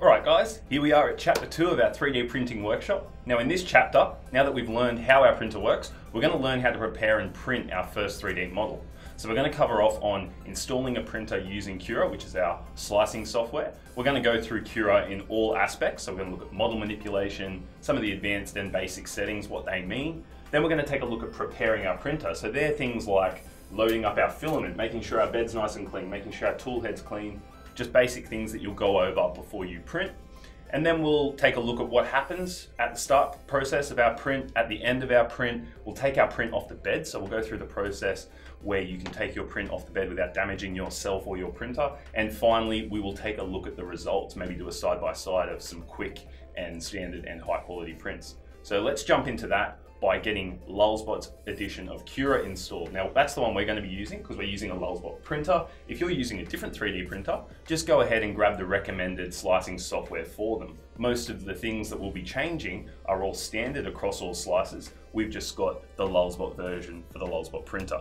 Alright guys, here we are at chapter 2 of our 3D printing workshop. Now in this chapter, now that we've learned how our printer works, we're going to learn how to prepare and print our first 3D model. So we're going to cover off on installing a printer using Cura, which is our slicing software. We're going to go through Cura in all aspects, so we're going to look at model manipulation, some of the advanced and basic settings, what they mean. Then we're going to take a look at preparing our printer. So they're things like loading up our filament, making sure our bed's nice and clean, making sure our tool head's clean, just basic things that you'll go over before you print. And then we'll take a look at what happens at the start process of our print, at the end of our print. We'll take our print off the bed. So we'll go through the process where you can take your print off the bed without damaging yourself or your printer. And finally, we will take a look at the results, maybe do a side by side of some quick and standard and high quality prints. So let's jump into that by getting Lulzbot's edition of Cura installed. Now that's the one we're going to be using because we're using a Lulzbot printer. If you're using a different 3D printer, just go ahead and grab the recommended slicing software for them. Most of the things that we'll be changing are all standard across all slices. We've just got the Lulzbot version for the Lulzbot printer.